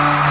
Bye.